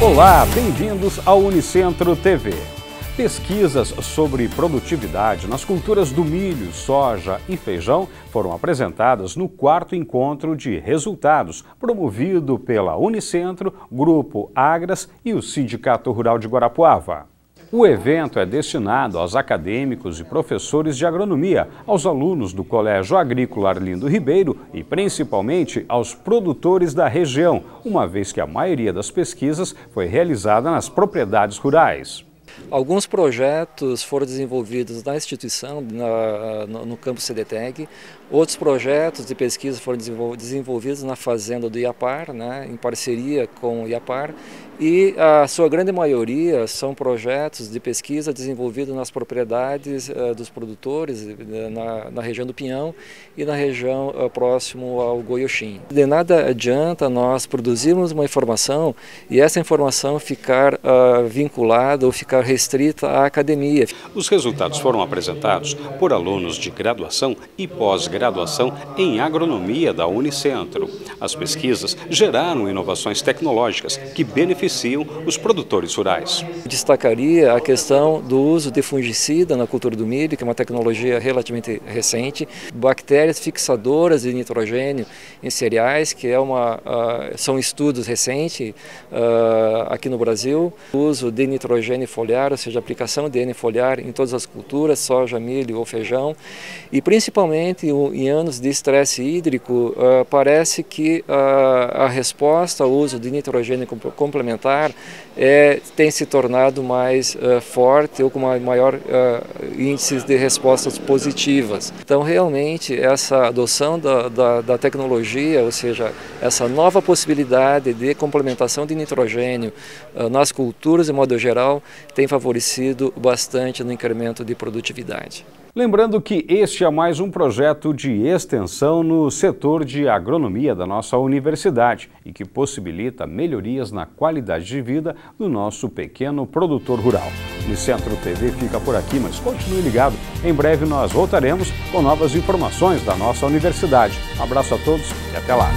Olá, bem-vindos ao Unicentro TV. Pesquisas sobre produtividade nas culturas do milho, soja e feijão foram apresentadas no quarto encontro de resultados, promovido pela Unicentro, Grupo Agras e o Sindicato Rural de Guarapuava. O evento é destinado aos acadêmicos e professores de agronomia, aos alunos do Colégio Agrícola Arlindo Ribeiro e principalmente aos produtores da região, uma vez que a maioria das pesquisas foi realizada nas propriedades rurais. Alguns projetos foram desenvolvidos na instituição, na, no, no campo CDTEG, outros projetos de pesquisa foram desenvolvidos na fazenda do Iapar, né, em parceria com o Iapar, e a sua grande maioria são projetos de pesquisa desenvolvidos nas propriedades uh, dos produtores uh, na, na, região do Pinhão e na região uh, próximo ao Goiuxim. De nada adianta nós produzirmos uma informação e essa informação ficar vinculada ou ficar restrita à academia. Os resultados foram apresentados por alunos de graduação e pós-graduação em agronomia da Unicentro. As pesquisas geraram inovações tecnológicas que beneficiam os produtores rurais. Destacaria a questão do uso de fungicida na cultura do milho, que é uma tecnologia relativamente recente, bactérias fixadoras de nitrogênio em cereais, que é uma, uh, são estudos recentes uh, aqui no Brasil, o uso de nitrogênio foliar, ou seja, aplicação de N foliar em todas as culturas, soja, milho ou feijão, e principalmente em anos de estresse hídrico, uh, parece que a resposta ao uso de nitrogênio complementar é, tem se tornado mais uh, forte ou com maior uh, índice de respostas positivas. Então, realmente, essa adoção da, da, da, tecnologia, ou seja, essa nova possibilidade de complementação de nitrogênio uh, nas culturas, de modo geral, favorecido bastante no incremento de produtividade. Lembrando que este é mais um projeto de extensão no setor de agronomia da nossa universidade e que possibilita melhorias na qualidade de vida do nosso pequeno produtor rural. O Centro TV fica por aqui, mas continue ligado. Em breve nós voltaremos com novas informações da nossa universidade. Um abraço a todos e até lá.